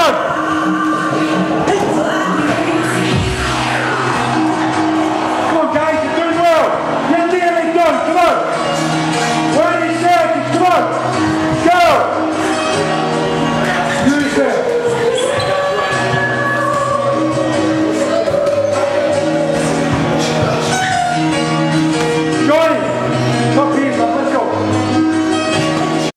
on.